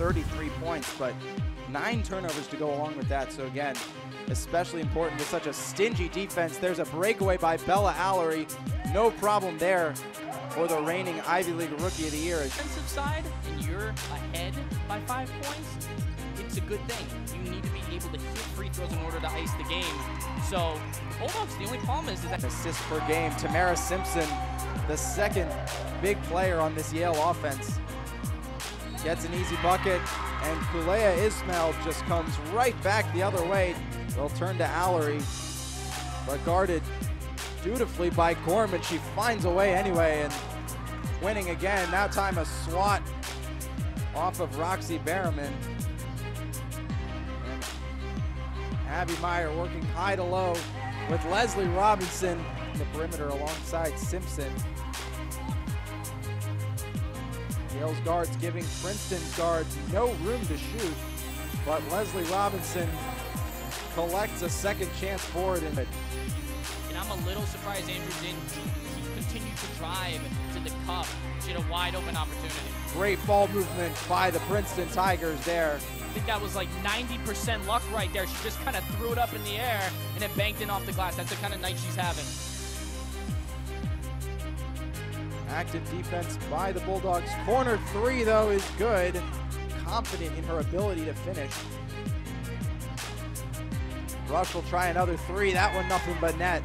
33 points, but nine turnovers to go along with that. So again, especially important with such a stingy defense. There's a breakaway by Bella Alarie. No problem there for the reigning Ivy League Rookie of the Year. Defensive side, and you're ahead by five points, it's a good thing. You need to be able to hit free throws in order to ice the game. So, Bulldogs, the only problem is, is that Assists per game. Tamara Simpson, the second big player on this Yale offense, gets an easy bucket, and Kulea Ismail just comes right back the other way. They'll turn to Alarie, but guarded dutifully by Gorman. She finds a way anyway and winning again. Now time a swat off of Roxy Barahman. And Abby Meyer working high to low with Leslie Robinson in the perimeter alongside Simpson. Yale's guards giving Princeton's guards no room to shoot, but Leslie Robinson collects a second chance for it. And And I'm a little surprised Andrew didn't continue to drive to the cup. She had a wide open opportunity. great ball movement by the Princeton Tigers there. I think that was like 90% luck right there. She just kind of threw it up in the air and it banked in off the glass. That's the kind of night she's having. Active defense by the Bulldogs. Corner three, though, is good. Confident in her ability to finish. Rush will try another three. That one, nothing but net.